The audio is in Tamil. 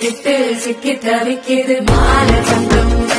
சிட்டு சிக்கி தவிக்கிது மாலை தங்கம்